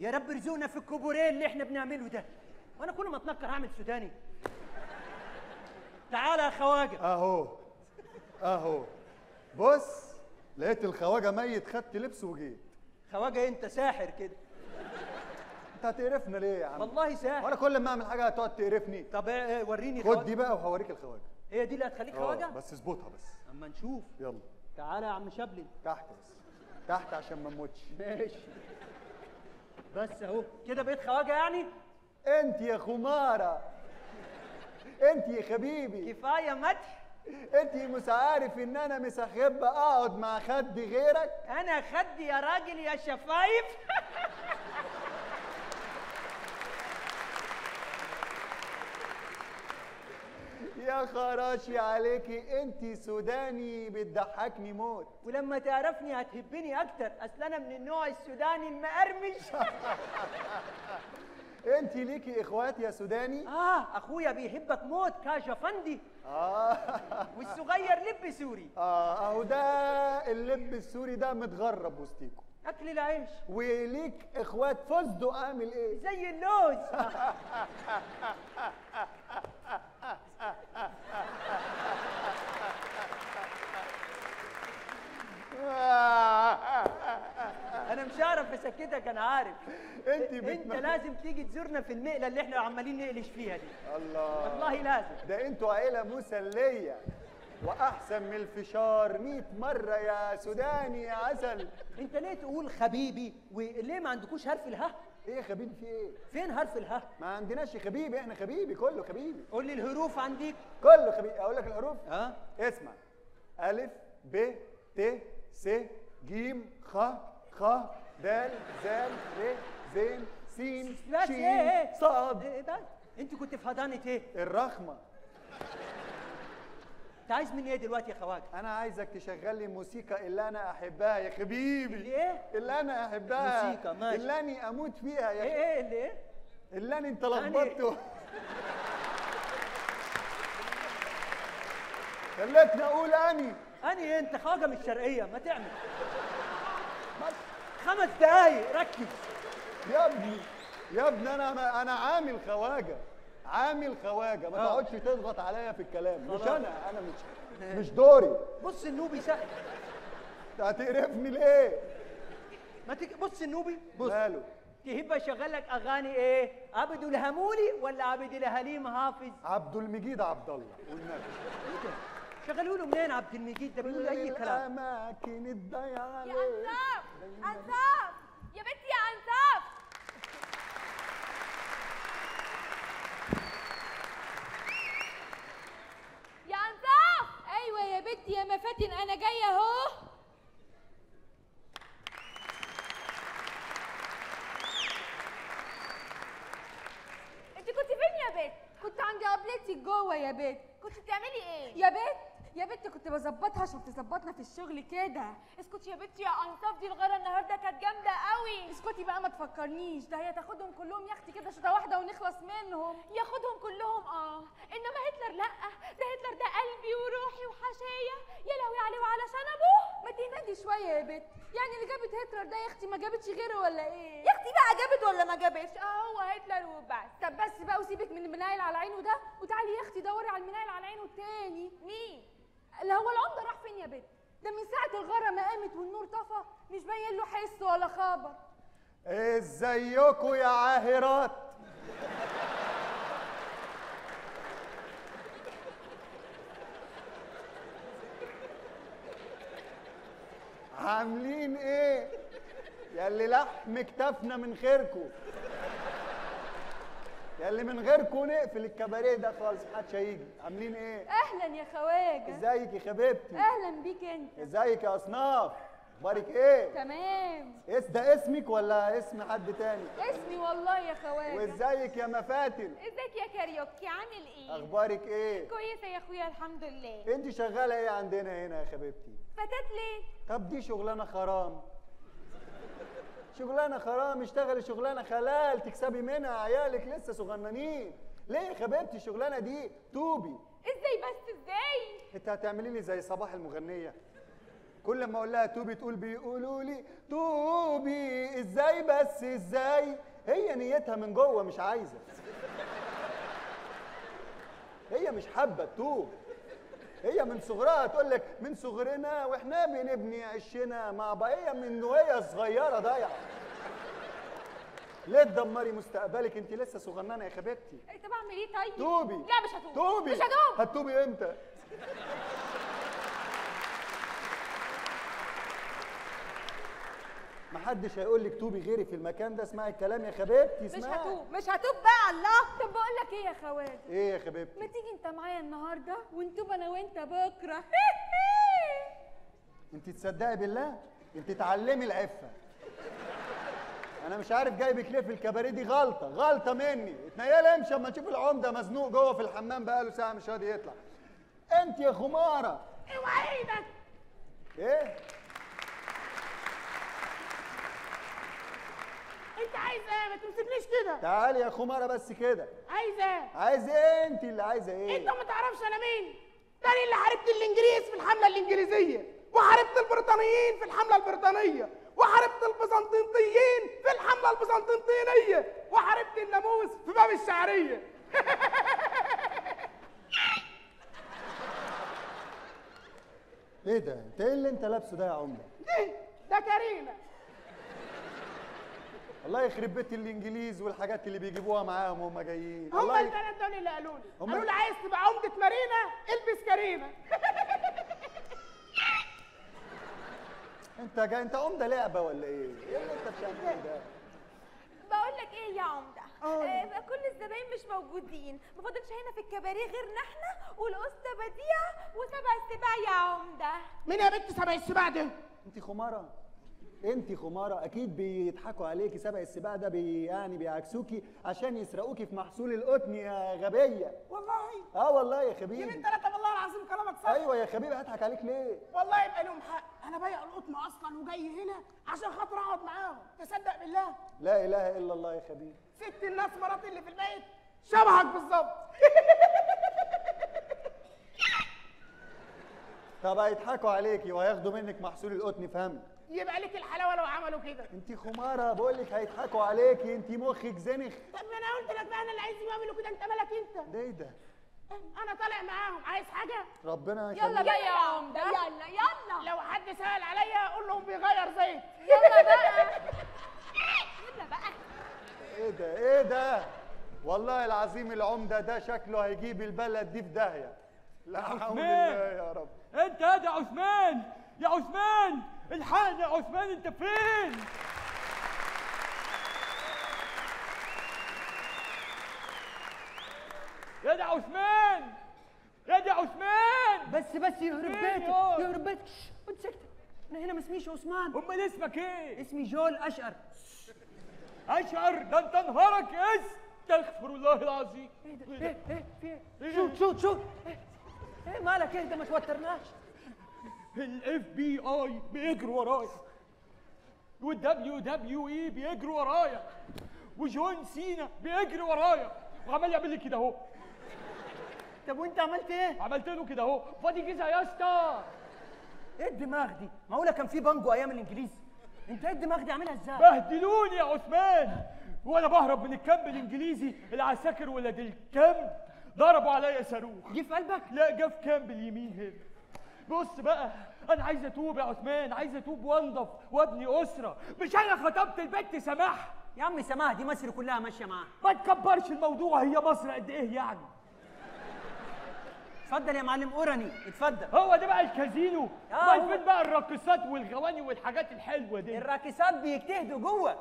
يا رب ارزقنا في الكوبوريه اللي إحنا بنعمله ده. وأنا كل ما اتنكر هعمل سوداني. تعالى يا خواجة. اهو اهو. بص لقيت الخواجة ميت خدت لبسه وجيت. خواجة انت ساحر كده. انت هتقرفنا ليه يا عم؟ والله ساحر. وأنا كل ما اعمل حاجة هتقعد تقرفني. طب إيه، وريني خد. دي بقى وهوريك الخواجة. هي دي اللي هتخليك آه، خواجة؟ بس اظبطها بس. أما نشوف. يلا. تعالى يا عم شبلي تحت بس. تحت عشان ما نموتش. ماشي. بس اهو كده بقيت خواجة يعني؟ انت يا خمارة. انت يا حبيبي كفاية مدح. انت مش عارف ان أنا مش اقعد مع خد غيرك؟ أنا خدي يا راجل يا شفايف. يا خراشي عليكي انت سوداني بتضحكني موت. ولما تعرفني هتحبني أكتر. أصل أنا من النوع السوداني المقرمش. انت ليكي إخوات يا سوداني؟ آه أخويا بيحبك موت كاش افندي آه. والصغير لب سوري. آه أهو ده اللب السوري ده متغرب وسطيكوا أكل العيش. وليك إخوات فستق عامل إيه؟ زي اللوز. أنا مش هعرف اسكتك أنا عارف. انت أنت. لازم تيجي تزورنا في المقلة اللي إحنا عمالين نقلش فيها دي. الله. والله لازم. ده أنتوا عيلة مسلية. وأحسن من الفشار 100 مرة يا سوداني يا عسل. أنت ليه تقول خبيبي؟ وليه ما عندكوش حرف الها؟ إيه يا حبيبي في إيه؟ فين حرف الها؟ ما عندناش يا حبيبي إحنا حبيبي كله حبيبي قول لي الحروف عندك. كله حبيبي أقول لك الحروف؟ ها؟ اسمع. ألف ب ت س ج خ خ د ز ر ز س ش إيه إيه إيه ده انت كنت في حضانه إيه؟ الرخمة. انت عايز مني إيه دلوقتي يا خواجة؟ أنا عايزك تشغل لي موسيقى اللي أنا أحبها يا حبيبي. اللي إيه؟ اللي أنا أحبها. موسيقى، ماشي. اللي اني أموت فيها إيه يا إيه اللي إيه؟ اللي أنت لخبطته. خلتني أقول أني أني أنت خواجه من الشرقيه ما تعمل. خمس دقايق ركز. يا ابني يا ابني أنا أنا عامل خواجة عامل خواجة. ما آه. تقعدش تضغط عليا في الكلام. مش. أنا أنا مش مش دوري. بص النوبي سهل. هتقرفني ليه؟ ما تك... بص النوبي بص. ماله؟ تحب اشغل لك أغاني إيه؟ عبد الهمولي ولا عبد الهليم حافظ؟ عبد المجيد عبد الله. والنبي. شغلوا له منين عبد المجيد؟ ده بيقول أي كلام. الأماكن الضيعه يا أنصاف أنصاف. يا بنتي يا أنصاف. يا أنصاف. أيوه يا بنتي يا مفاتن أنا جاية أهو. أنت كنت فين يا بنت كنت عند قبلتي جوه يا بنت كنت بتعملي إيه؟ يا بنت يا بنت كنت بظبطها عشان تظبطنا في الشغل كده. اسكتي يا بنتي يا انصاف دي الغيره النهارده كانت جامدة قوي. اسكتي بقى ما تفكرنيش. ده هي تاخدهم كلهم يا أختي كده شوطة واحدة ونخلص منهم. ياخدهم كلهم آه. إنما هتلر لأ. ده هتلر ده قلبي وروحي وحشايا يا لهوي عليه وعلى أبوه. ما تهدي شوية يا بنت يعني اللي جابت هتلر ده يا أختي ما جابتش غيره ولا إيه؟ يا أختي بقى جابت ولا ما جابتش؟ آه هو هتلر وبس. طب بس بقى وسيبك من المنايل على عينه ده وتعالي يا أختي دوري على المنايل على عينه التاني مين؟ اللي هو العمدة راح فين يا بنت؟ ده من ساعة الغارة ما قامت والنور طفى مش باين له حس ولا خبر. إزيكوا يا عاهرات؟ عاملين إيه؟ يا اللي لحم كتافنا من خيركم. يا اللي من غيركم نقفل الكباريه ده خالص محدش هيجي. عاملين إيه؟ أهلا يا خواجة. إزيك يا حبيبتي أهلا بيك أنت. إزيك يا أصناف؟ أخبارك إيه؟ تمام. اس ده اسمك ولا اسم حد تاني؟ اسمي والله يا خواجة. وإزيك يا مفاتن؟ إزيك يا كاريوكي عامل إيه؟ أخبارك إيه؟ كويسة يا أخويا الحمد لله. أنت شغالة إيه عندنا هنا يا حبيبتي فتاة ليل؟ طب دي شغلانة حرام. شغلانة حرام اشتغلي شغلانة حلال تكسبي منها عيالك لسه صغننين. ليه يا حبيبتي الشغلانة دي؟ توبي إزاي بس؟ إزاي؟ انت هتعملي لي زي صباح المغنية. كل ما أقول لها توبي تقول بيقولوا لي توبي إزاي بس؟ إزاي؟ هي نيتها من جوه مش عايزة. هي مش حابة تتوب هي من صغرها تقول لك من صغرنا وإحنا بنبني عشنا مع بعض. هي من وهي صغيرة ضايعة. ليه تدمري مستقبلك. انت لسه صغننة يا حبيبتي إيه، طب اعمل إيه طيب. توبي. لا مش هتوب توبي. مش هتوب. هتوبي إمتى؟ محدش هيقول لك توبي غيري في المكان ده. اسمعي الكلام يا حبيبتي مش اسمعي. هتوب مش هتوب بقى الله. طب بقول لك إيه يا خوات إيه يا حبيبتي ما تيجي انت معايا النهارده ونتوب أنا وانت بكره. انت تصدقي بالله؟ انت تعلمي العفة. أنا مش عارف جايبك ليه في الكباريه دي. غلطة غلطة مني. اتنيلي امشي اما نشوف العمدة مزنوق جوه في الحمام بقاله ساعة مش راضي يطلع. انت يا خمارة. اوعى إيدك إيه؟ انت عايز إيه؟ ما تمسكنيش كده. تعالي يا خمارة بس كده. عايز إيه؟ عايزة إيه انت اللي عايزة انت إيه ما تعرفش أنا مين. ده أنا اللي حاربت الانجليز في الحملة الانجليزية وحاربت البريطانيين في الحملة البريطانية وحاربت البيزنطيين في الحملة البيزنطينية وحاربت الناموس في باب الشعرية. إيه ده؟ انت إيه اللي انت لابسه ده يا عمده دي ده كارينا. الله يخرب بيت الإنجليز والحاجات اللي بيجيبوها معاهم وهم جايين. هم الله ي... الثلاث دول اللي قالوا لي. هم- قالوا لي عايز تبقى عمدة مارينا البس كارينا انت جاي انت عمدة لعبة ولا إيه؟ إيه اللي انت بتعمله ده؟ بقول لك إيه يا عمدة. آه كل الزباين مش موجودين. ما فاضلش هنا في الكباريه غيرنا إحنا والقسطه بديعه وسبع السباع يا عمدة. مين يا بنت سبع السباع ده انت خمارة. انت خمارة أكيد بيضحكوا عليكي سبع السباع ده بي يعني بيعكسوكي عشان يسرقوكي في محصول القطن يا غبية. والله؟ آه والله يا حبيبي بنت ثلاثة والله العظيم كلامك صح؟ أيوه يا حبيبي هضحك عليك ليه؟ والله يبقى لهم حق. أنا بايع القطن أصلا وجاي هنا عشان خاطر اقعد معاهم. تصدق بالله؟ لا اله الا الله يا حبيبي ست الناس مراتي اللي في البيت شبهك بالظبط. طب هيضحكوا عليكي وهياخدوا منك محصول القطن فهمت؟ يبقى لك الحلاوة لو عملوا كده. انت خمارة بقول لك هيضحكوا عليكي انت مخك زنخ. طب ما أنا قلت لك بقى أنا اللي عايز يعملوا كده أنت مالك أنت؟ إيه ده؟ أنا طالع معاهم عايز حاجة؟ ربنا يلا يخليك بقى يا عمده يلا. يلا لو حد سأل عليا أقول لهم بيغير زيت. يلا بقى. يلا بقى. إيه ده؟ إيه ده؟ والله العظيم العمدة ده شكله هيجيب البلد دي في داهية. لا حول. الله يا رب. أنت يا ده عثمان يا عثمان. الحقني يا عثمان انت فين؟ يا ده عثمان يا ده عثمان. بس بس يخرب بيتك؟ يخرب بيتك. شش، وانت ساكته أنا هنا ما اسميش عثمان. امال اسمك إيه؟ اسمي جول اشقر. اشقر ده انت نهارك استغفر الله العظيم. إيه ده؟ إيه إيه في إيه؟ إيه؟ shoot shoot shoot. إيه إيه مالك؟ اهدى ما توترناش؟ ال FBI بيجروا ورايا. وال WWE بيجروا ورايا. وجون سينا بيجري ورايا. وعمال يعمل لي كده اهو. طب وانت عملت إيه؟ عملت له كده اهو. فاضي جيزه يا اسطى. إيه الدماغ دي؟ معقوله كان في بانجو أيام الإنجليز. انت إيه الدماغ دي عاملها إزاي؟ بهدلوني يا عثمان. وأنا بهرب من ال camp الإنجليزي العساكر ولاد ال camp. ضربوا عليا صاروخ. جه في قلبك؟ لا جه في camp اليمين هنا بص بقى أنا عايز أتوب يا عثمان عايز أتوب وأنضف وأبني أسرة. مش أنا خطبت البنت سماح؟ يا عم سماح دي مصر كلها ماشية معاه ما تكبرش الموضوع هي مصر قد إيه يعني؟ اتفضل يا معلم أوراني اتفضل. هو ده بقى الكازينو. آه، امال هو- فين بقى الراقصات والغواني والحاجات الحلوة دي. الراكسات بيجتهدوا جوه.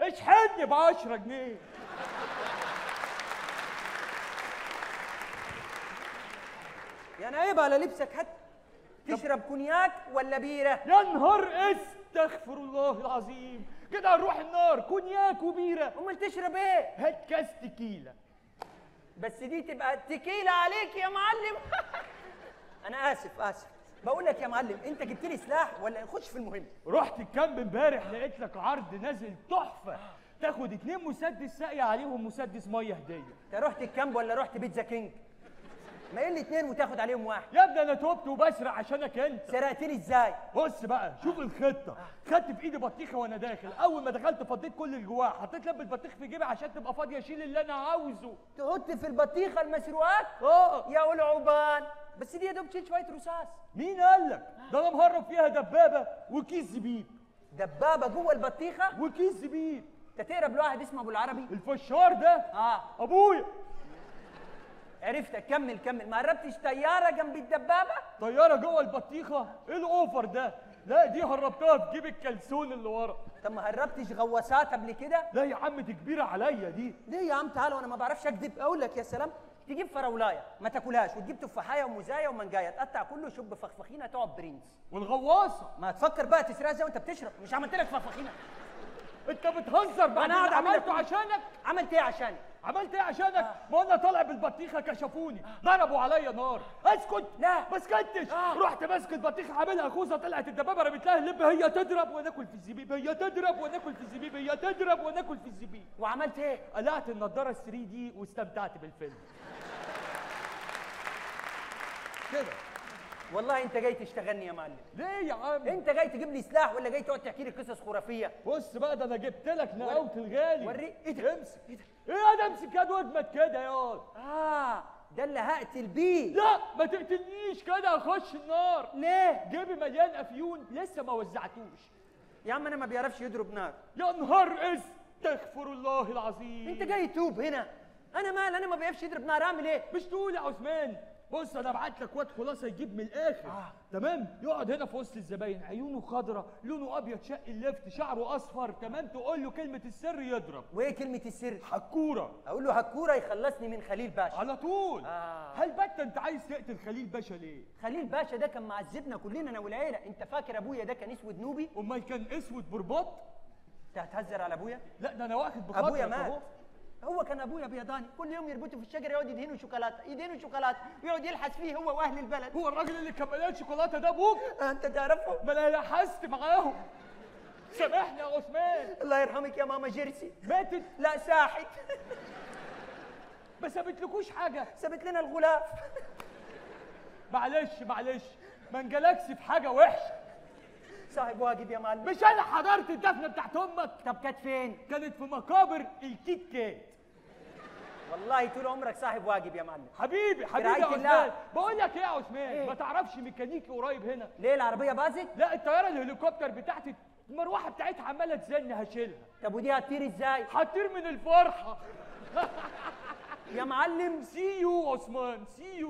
اشحني ب 10 جنيه؟ يعني عيب على لبسك حتى تشرب كونياك ولا بيرة. يا نهار استغفر الله العظيم. كده هنروح النار كونياك وبيرة. أمال تشرب إيه؟ هات كاس تكيله بس دي تبقى تكيلة عليك يا معلم. أنا آسف آسف. بقول لك يا معلم أنت جبت لي سلاح ولا نخش في المهم. رحت ال camp امبارح لقيت لك عرض نازل تحفة. تاخد اتنين مسدس ساقية عليهم مسدس مية هدية. أنت رحت ال camp ولا رحت بيتزا كينج؟ ما إيه الاثنين وتاخد عليهم واحد. يا ابني أنا تبت وبسرق عشانك انت. سرقتني إزاي؟ بص بقى شوف الخطة. خدت في ايدي بطيخة وأنا داخل. اول ما دخلت فضيت كل اللي جواها. حطيت لب البطيخ في جيبي عشان تبقى فاضية اشيل اللي أنا عاوزه. تحط في البطيخة المسروقات؟ آه. يا العبان بس دي يا دوب تشيل شوية رصاص. مين قال لك؟ ده أنا مهرب فيها دبابة وكيس زبيب. دبابة جوه البطيخة؟ وكيس زبيب. انت تقرب لواحد اسمه ابو العربي؟ الفشار ده؟ آه. أبويا. عرفت كمل كمل. ما هربتش طيارة جنب الدبابة؟ طيارة جوه البطيخة؟ إيه الأوفر ده؟ لا دي هربتها في جيب الكلسون اللي ورا. طب ما هربتش غواصات قبل كده؟ لا يا عم دي كبيرة عليا دي. ليه يا عم؟ تعالى وأنا ما بعرفش أكذب. أقول لك يا سلام تجيب فراولاية ما تاكلهاش وتجيب تفاحية ومزايه ومانجايه تقطع كله شب فخفخينة تقعد برنس. والغواصة؟ ما تفكر بقى تسرقها زي وأنت بتشرب. مش عملت لك فخفخينة. انت بتهزر بعد لك عملته عشانك؟ عملت إيه عشاني عملت إيه عشانك؟ ما أنا طالع بالبطيخة كشفوني. ضربوا عليا نار. اسكت. لا. ما سكتش. آه. رحت ماسك البطيخة عاملها خوذة طلعت الدبابة رميت لها اللب. هي تضرب وناكل في الزبيب. هي تضرب وناكل في الزبيب. هي تضرب وناكل في الزبيب. وعملت إيه؟ قلعت النضارة ال 3 دي واستمتعت بالفيلم. كده. والله انت جاي تشتغلني يا معلم. ليه يا عم؟ انت جاي تجيب لي سلاح ولا جاي تقعد تحكي لي قصص خرافية؟ بص بقى ده أنا جبت لك نقاوة الغالي. وري إيه ده؟ امسك. إيه ده؟ إيه أنا امسك يد واجمد كده يا واد. آه ده اللي هقتل بيه. لا ما تقتلنيش كده اخش النار. ليه؟ جيبي مليان أفيون لسه ما وزعتوش. يا عم أنا ما بيعرفش يضرب نار. يا نهار استغفر الله العظيم. انت جاي توب هنا. أنا مال أنا ما بيعرفش يضرب نار أعمل إيه؟ مش تقول يا عثمان. بص أنا أبعت لك واد خلاصة يجيب من الآخر. آه. تمام؟ يقعد هنا في وسط الزباين عيونه خضرة لونه أبيض شق اللفت شعره أصفر. تمام؟ تقول له كلمة السر يضرب. وإيه كلمة السر؟ حكورة. أقول له هكوره يخلصني من خليل باشا. على طول. آه. هل بت أنت عايز تقتل خليل باشا ليه؟ خليل باشا ده كان معذبنا كلنا أنا والعيلة. أنت فاكر أبويا ده كان أسود نوبي؟ أمال كان أسود برباط أنت هتهزر على أبويا؟ لا ده أنا واخد بخاطرك أبويا. مات. هو كان أبويا بيضاني. كل يوم يربطه في الشجرة يقعد يدهنه شوكولاتة يدهنه شوكولاتة ويقعد يلحس فيه هو وأهل البلد. هو الراجل اللي كان مليان شوكولاتة ده أبوك؟ أنت تعرفه؟ ما أنا لحست معاهم سامحني يا عثمان. الله يرحمك يا ماما جيرسي. ماتت؟ لا ساحت. ما سابتلكوش حاجة. سابت لنا الغلاف. معلش معلش. ما انجلكش في حاجة وحشة. صاحب واجب يا معلم. مش أنا حضرت الدفنة بتاعت أمك. طب كانت فين؟ كانت في مقابر الكيت كات والله طول عمرك صاحب واجب يا معلم. حبيبي حبيبي يا. عثمان بقول لك إيه يا عثمان إيه؟ ما تعرفش ميكانيكي قريب هنا. ليه العربية باظت؟ لا الطيارة الهليكوبتر بتاعتي المروحة بتاعتها عمالة تزن هشيلها. طب ودي هتطير إزاي؟ هتطير من الفرحة. يا معلم. see you عثمان. see you